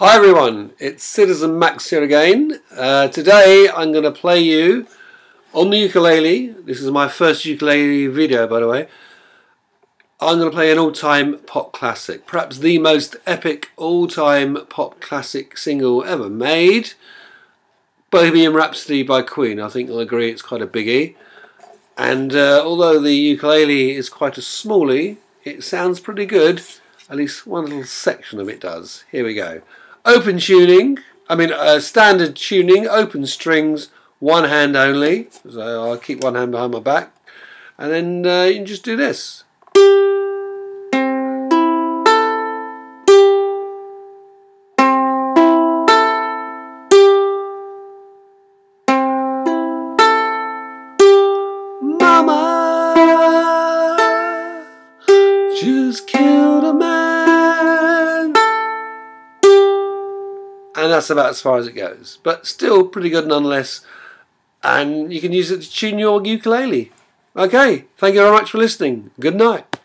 Hi everyone, it's Citizen Max here again. Uh, today I'm going to play you on the ukulele. This is my first ukulele video by the way. I'm going to play an all-time pop classic. Perhaps the most epic all-time pop classic single ever made. Bohemian Rhapsody by Queen. I think you'll agree it's quite a biggie. And uh, although the ukulele is quite a smallie, it sounds pretty good. At least one little section of it does. Here we go. Open tuning, I mean uh, standard tuning, open strings, one hand only. So I'll keep one hand behind my back. And then uh, you can just do this. Mama just And that's about as far as it goes. But still pretty good nonetheless. And you can use it to tune your ukulele. Okay, thank you very much for listening. Good night.